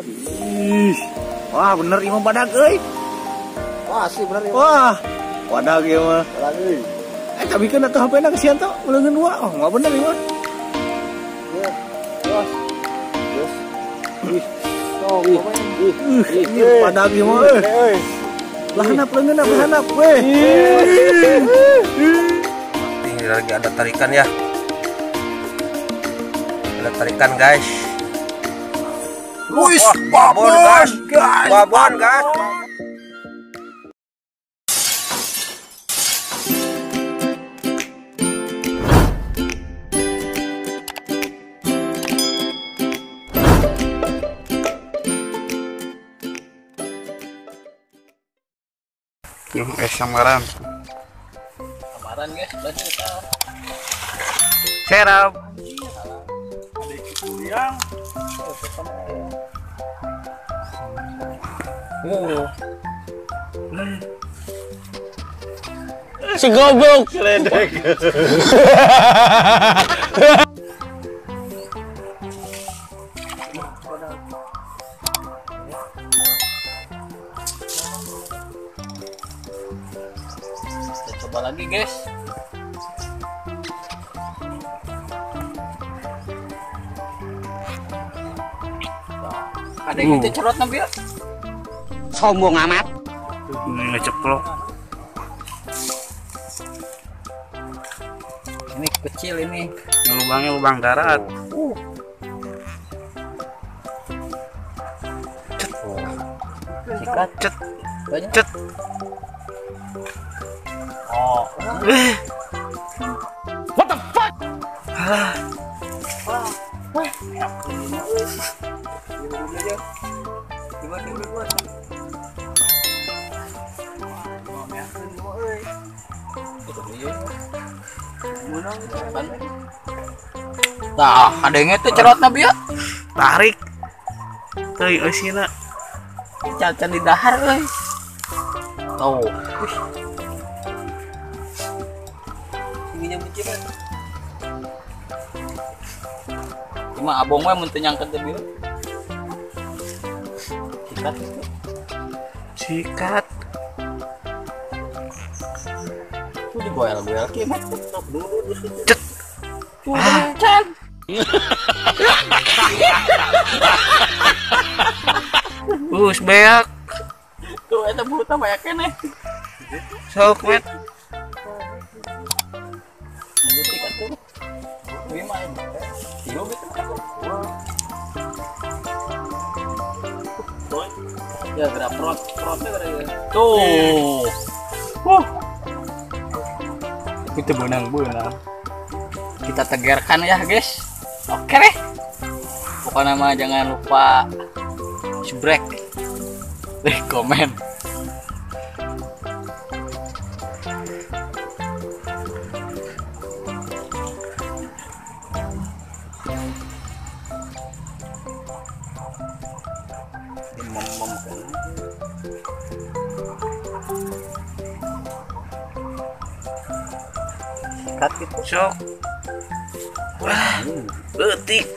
Ih. Wah, bener imam badag euy. Wah, sih bener ya. Wah, badag ieu mah. Lagi. Eh, tapi kan atuh HP-na kesian tuh, uleungeun dua. Oh, mah bener. Ya. Bos. Bos. Ih. Oh, Ih. Ini badag ieu mah. Eh, Eh, Lah hanap leungeun apa hanap weh. Ini lagi ada tarikan ya. Ada tarikan guys. Wis, Wah, babon guys. Babon guys. Yung es samaran. Kamaran guys, berarti kita Serap. Si goblok ledek. Kita coba lagi guys. Ada yang itu cerot nabi sombong amat. Ini ngeceplok. Ini kecil ini. Yang lubangnya lubang darat. Sikat. Cet. Banyak. Cet. Oh. Nah, ada yang itu cerot nabi ya? Tarik. Tuh, eusina. Cacan di dahar, euy. Tuh. Wih. Ininya buncit kan. Cuma abong mah mun teu nyangket teh bieu. Sikat. Sikat. Tuh tetep dulu di situ. Cet. Tuh, can. Us beak. Tuh eta buta banyak keneh. Sok wet. Ngelutik kan tuh. Wih mah ini. Itu benang benang. Kita tegarkan ya guys. Oke deh. Pokoknya mah jangan lupa subscribe. Deh komen. Sikat gitu. Sok. Wah, letik.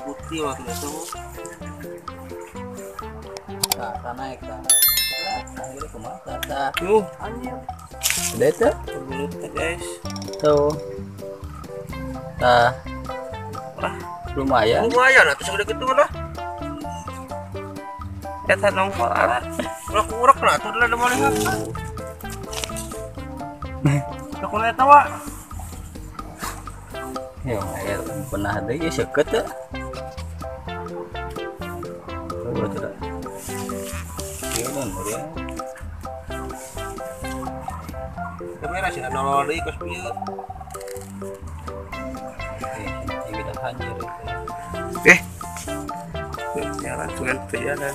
putih waktu itu nah nah akhirnya ke mana udah itu belut guys. tuh nah Wah, lumayan Lumayan segede gitu lah. eta nongkol. Urak-urak lah atuh lah demal ini. Aku lihat tawa. ya ya pernah ada ya seket ya. Coba tidak ya dan ya Kamera sih kos ya kita hancur Eh. Jalan tuh tuh jalan.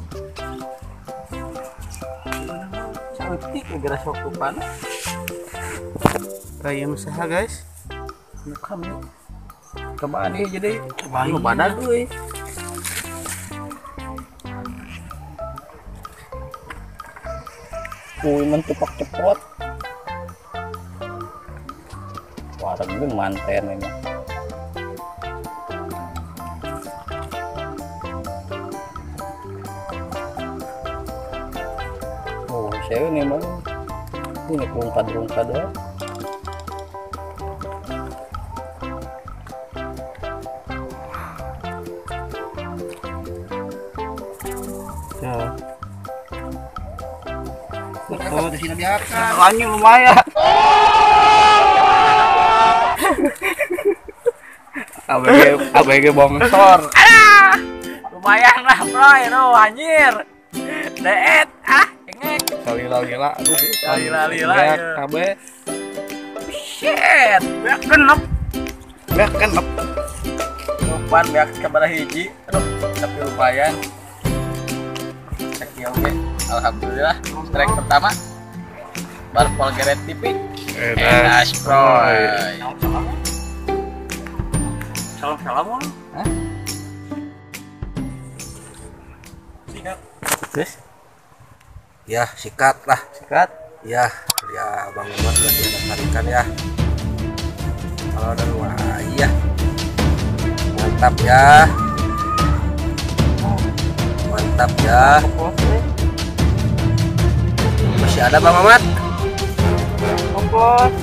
Cantik gara sok tupan. Ayam usaha guys. Bukan nih. Ke mana nih jadi? Ke mana badan gue? Kuy mentupak cepot. Wah, tapi gue manten ini. Oh, saya ini mau ini rungkad-rungkad ya. Ya. Oh, di sini. Lanyu lumayan. ABG ABG bongsor. Lumayan lah, bro. Itu anjir. Deet ah, engek. Lila-lila aduh. Lila-lila, Ya, ya. kabe. Shit, beak genep. Beak genep. Lupan beak kabar hiji. Aduh, tapi lumayan. Sekian oke. Alhamdulillah, strike pertama. Barpol Geret TV. Enas Proy. Salam salam mau. Terus, Ya, sikat lah. sikat. Ya, ya Bang Muhammad sudah dilestarikan ya. Kalau ada wah iya. Mantap ya. Mantap ya. Masih ada Bang Muhammad? Ongkos.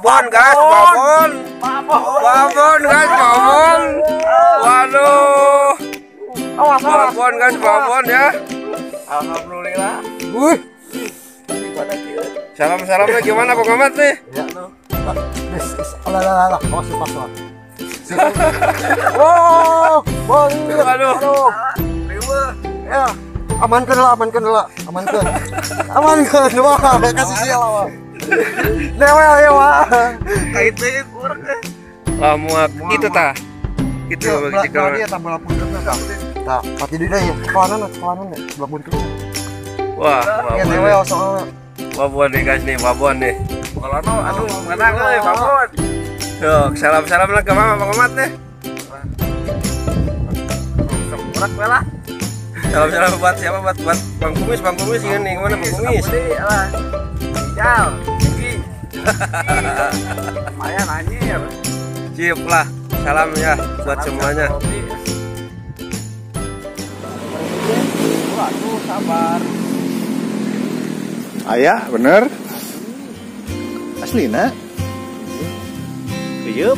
Babon gas, babon. Babon gas, babon. Waduh. Babon gas, babon ya. Alhamdulillah. Wih. Salam-salamnya gimana Bang Muhammad nih? Ya alah, alah. Awas, pas, pas. Oh, balik. Aduh. Aduh. Ya, amankan lah, amankan lah, amankan. Amankan, wah, kasih sial, wah. Dewel ya, wah. Itu kurang Wah, muak. Itu tah. Itu Ya, bagi belah- cikal. belah dia tambah lapun kan, tak. Tak, mati di dia ya. Kawanan, kawanan ya, sebelah buntu. Wah, Ya, dewel soalnya. Babon nih guys nih, babon nih. Kalau no, aduh, menang euy, babon. Tuh, salam-salam lah ke Mama Bang Muhammad nih. Urak lah. Salam-salam buat siapa? Buat buat Bang Kumis, Bang Kumis ini nih, gimana Bang Kumis? Lah. Tinggi. Lumayan anjir. Siap lah. Salam ya buat semuanya. Waduh, sabar. Ayah, bener? Asli, nak? Iya.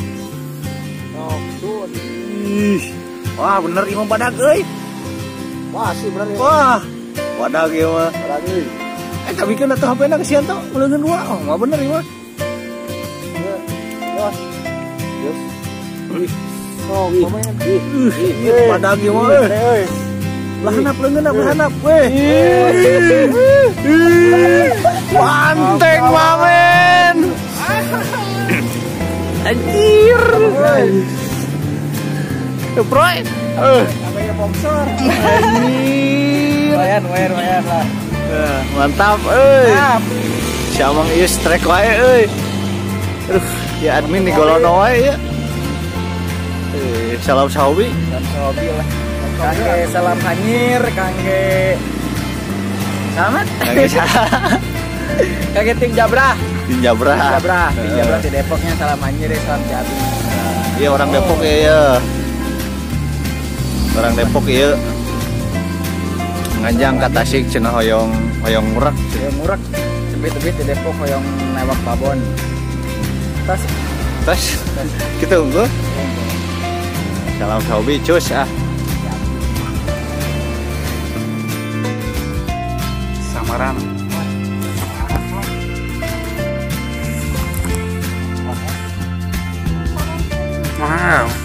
Ih, Wah, bener imam badag, euy. Wah, sih benar ya. Wah, badag ya mah. Lagi. Eh, tapi kan atuh HP-na kesian tuh, uleungeun dua. Oh, mah bener. Yos. Yos. Oh. Ih, ya mah. leungeun weh. Manteng, mamen. Anjir. Proy. Eh. Namanya bongsor. Anjir. Lumayan, lumayan, lumayan lah. Nah, mantap, euy. Siamang ieu strike wae euy. Aduh, ya admin nih golono wae ya. Eh, salam sawi. Dan hobi lah. Kangge salam hanyir, kangge Selamat. Kagak salah. Kangge tim Jabrah. Di Jabrah. Jabrah, tim Jabrah di Depoknya salam hanyir ya salam Jabi. Iya orang Depok ya, ya. Orang Depok ya nganjang kata sih cina hoyong hoyong murak Hoyong murak tapi tapi di Depok hoyong lewat Babon. Tas. Tas. Kita unggul. Salam hobi cus ah. Samaran. Wow.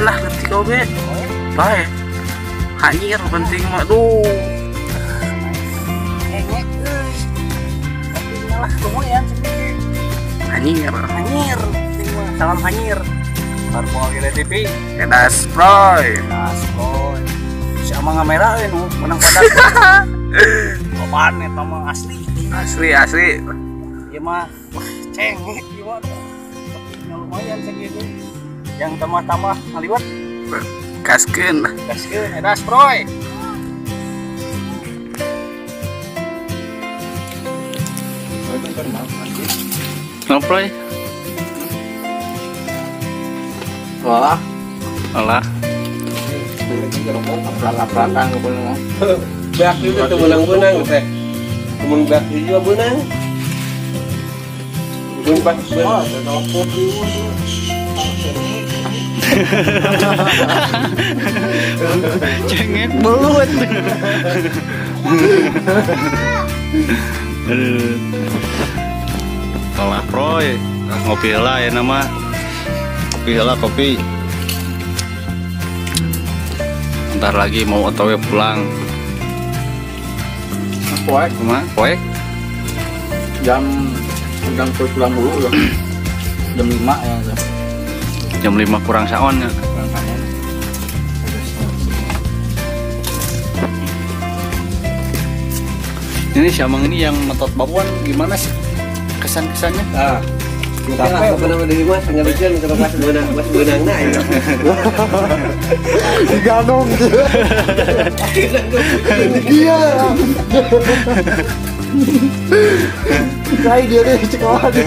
Lah nanti kau be. Baik. Hanyir penting mah tuh. Hanyir. Hanyir. Salam hanyir. Parpol Gila TV. Kedas proy. Nas boy. Si Amang kamera euy nu menang pada. Apaan eta mah asli. Asli asli. Ieu mah wah cengek ieu mah. Tapi lumayan segitu. Yang tambah-tambah ngaliwat Kaskeun. gaskeun eta sproy. Ngoproy. Gue belum. Beak juga teh. Beak juga pas. Cengek belut. Aduh. Kalah proy. Ngopi lah ya nama. Kopi lah kopi. Ntar lagi mau otw pulang. Poek Cuma poek jam jam pulang dulu ya. jam 5 ya. Jam 5 kurang saon ya. Ini si Amang ini yang metot babuan gimana sih kesan-kesannya? Ah. Pas benang pas benang diganong iya deh sekolah dia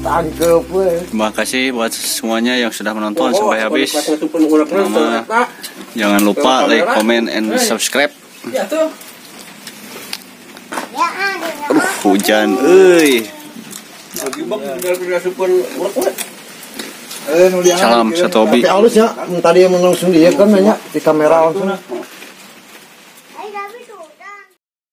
tangkep Terima kasih buat semuanya yang sudah menonton sampai habis. Ngetupin urak Nama- Jangan lupa like, comment, and subscribe. Ya tuh. Aduh, hujan, euy. Urak. Salam satu hobi. tapi halus ya tadi yang langsung dia kan nanya di kamera langsung